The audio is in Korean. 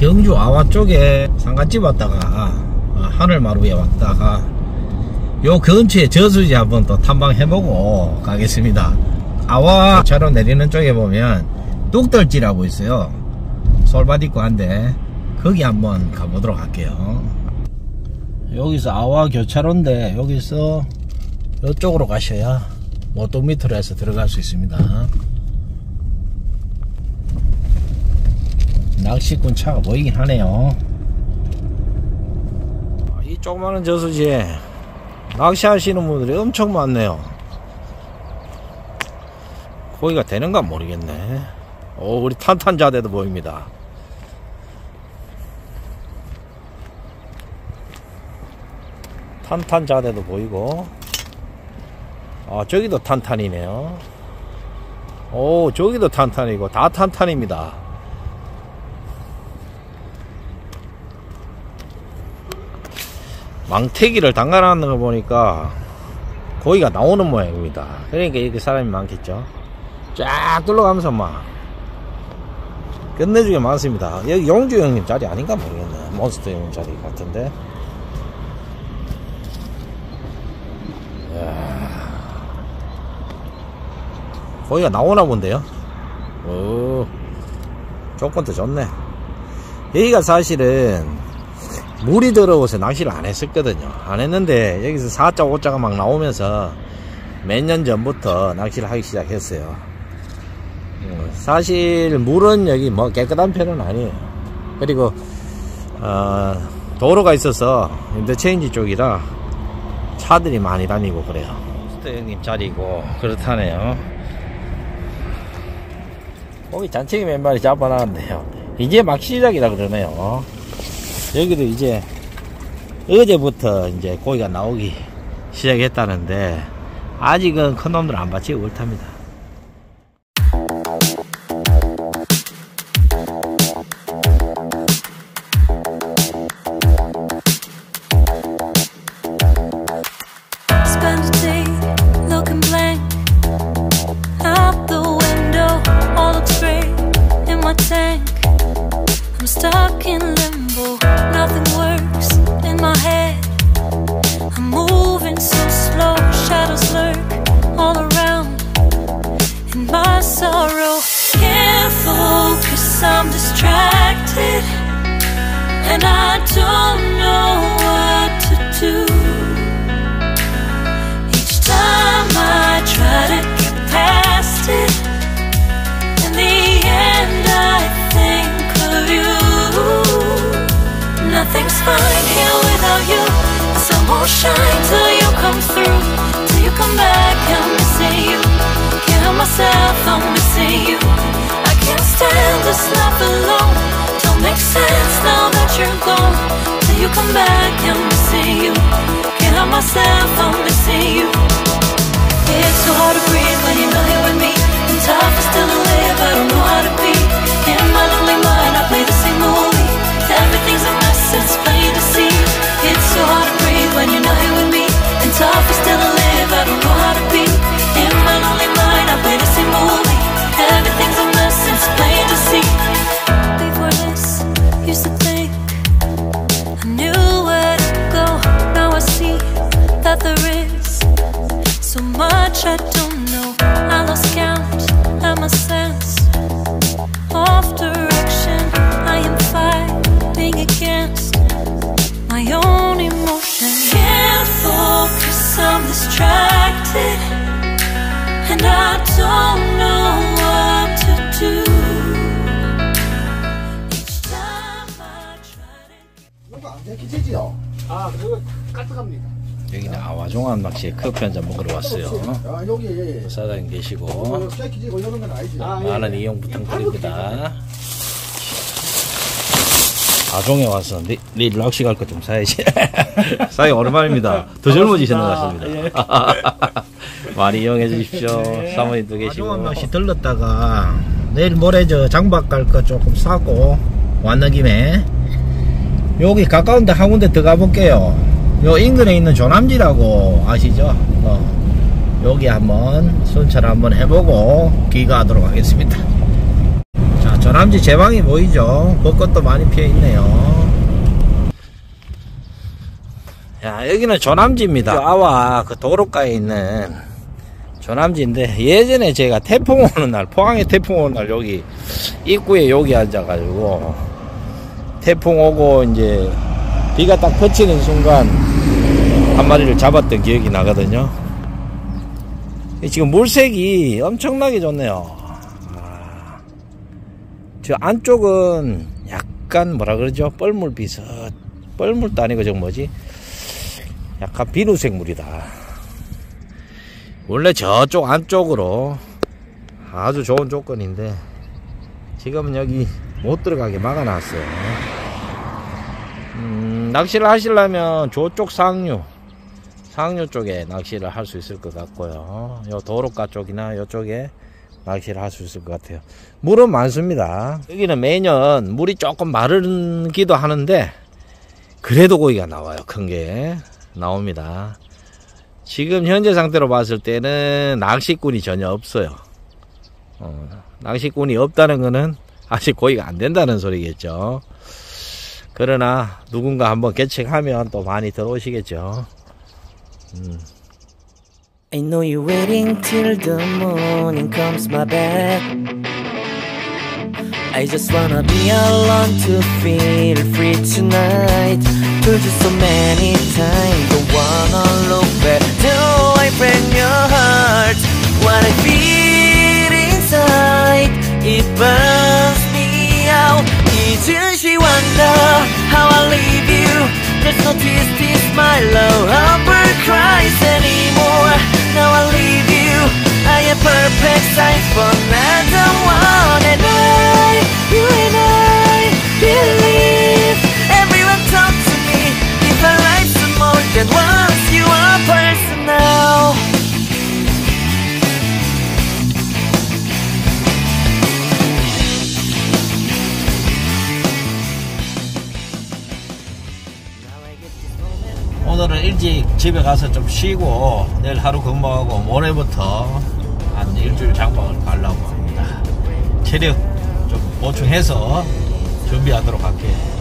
경주 아와 쪽에 상가집 왔다가 어, 하늘마루에 왔다가 요 근처에 저수지 한번 또 탐방해보고 가겠습니다. 아와 차로 내리는 쪽에 보면 뚝떨지라고 있어요. 솔밭 있고 한데 거기 한번 가보도록 할게요. 여기서 아와 교차로인데 여기서 이쪽으로 가셔야 모동 밑으로 해서 들어갈 수 있습니다. 낚시꾼 차가 보이긴 하네요. 이 조그마한 저수지에 낚시하시는 분들이 엄청 많네요. 거기가 되는가 모르겠네. 오, 우리 탄탄자대도 보입니다. 탄탄자대도 보이고, 아, 저기도 탄탄이네요. 오, 저기도 탄탄이고, 다 탄탄입니다. 망태기를 담가놨는 거 보니까 고기가 나오는 모양입니다. 그러니까 이렇게 사람이 많겠죠. 쫙 둘러가면서 막 끝내주게 많습니다. 여기 용주 형님 자리 아닌가 모르겠네. 몬스터 형님 자리 같은데. 고기가 나오나 본데요. 오, 조건도 좋네. 여기가 사실은 물이 들어오서 낚시를 안 했었거든요. 안 했는데 여기서 4자, 5자가 막 나오면서 몇 년 전부터 낚시를 하기 시작했어요. 어, 사실 물은 여기 뭐 깨끗한 편은 아니에요. 그리고 어, 도로가 있어서 인터체인지 쪽이라 차들이 많이 다니고 그래요. 스터 형님 자리고 그렇다네요. 거기 잔챙이 몇 마리 잡아놨는데요. 이제 막 시작이라 그러네요. 여기도 이제 어제부터 이제 고기가 나오기 시작했다는데 아직은 큰 놈들 안 받치고 그렇답니다. Nothing's fine here without you. Sun won't shine till you come through. Till you come back, I'm missing you. Can't help myself, I'm missing you. I can't stand this life alone. Don't make sense now that you're gone. Till you come back, I'm missing you. Can't help myself, I'm missing you. It's so hard to breathe when you're not here with me. And tough is still to live, I don't know how to be. 안 잡히지요? 아, 그거 까딱합니다. 여기는 아와종합 낚시에 커피 한 잔 먹으러 왔어요. 아, 사장님 계시고. 아, 많은 이용 부탁드립니다. 아종에 와서 내, 내일 낚시 갈 거 좀 사야지. 사장님 오랜만입니다. 더 젊어지시는 것 같습니다. 많이 이용해 주십시오. 사모님도 계시고. 아종합 낚시 들렀다가 내일 모레 저 장박 갈 거 조금 사고 왔는 김에 여기 가까운데 한 군데 더 가볼게요. 요 인근에 있는 조남지라고 아시죠? 어, 여기 한번 순찰 한번 해보고 귀가하도록 하겠습니다. 자, 조남지 제방이 보이죠? 벚꽃도 많이 피어 있네요. 야, 여기는 조남지입니다. 아와 그 도로가에 있는 조남지인데 예전에 제가 태풍 오는 날, 포항에 태풍 오는 날 여기 입구에 여기 앉아가지고 태풍 오고 이제 비가 딱 그치는 순간 한 마리를 잡았던 기억이 나거든요. 지금 물색이 엄청나게 좋네요. 아, 저 안쪽은 약간 뭐라 그러죠? 뻘물 비슷, 뻘물도 아니고 저 뭐지? 약간 비누색 물이다. 원래 저쪽 안쪽으로 아주 좋은 조건인데 지금은 여기 못 들어가게 막아놨어요. 음, 낚시를 하시려면 저쪽 상류 상류 쪽에 낚시를 할 수 있을 것 같고요. 요 도로가 쪽이나 요쪽에 낚시를 할 수 있을 것 같아요. 물은 많습니다. 여기는 매년 물이 조금 마르기도 하는데 그래도 고기가 나와요. 큰 게 나옵니다. 지금 현재 상태로 봤을 때는 낚시꾼이 전혀 없어요. 어, 낚시꾼이 없다는 것은 아직 고기가 안 된다는 소리겠죠. 그러나 누군가 한번 개척하면 또 많이 들어오시겠죠. 음. I know you're waiting till the morning comes my back. I just wanna be alone to feel free tonight. Told you so many times, don't wanna look back. Do I break your heart? What I feel inside, it burns me out. Each she wonder how I leave you. There's no tears, tears, my love. Perfect size for another one. And I, you and I, believe. Everyone talk to me. If our life's more than once, you are personal. 오늘은 일찍 집에 가서 좀 쉬고 내일 하루 근무하고 모레부터 한 일주일 장박을 가려고 합니다. 체력 좀 보충해서 준비하도록 할게요.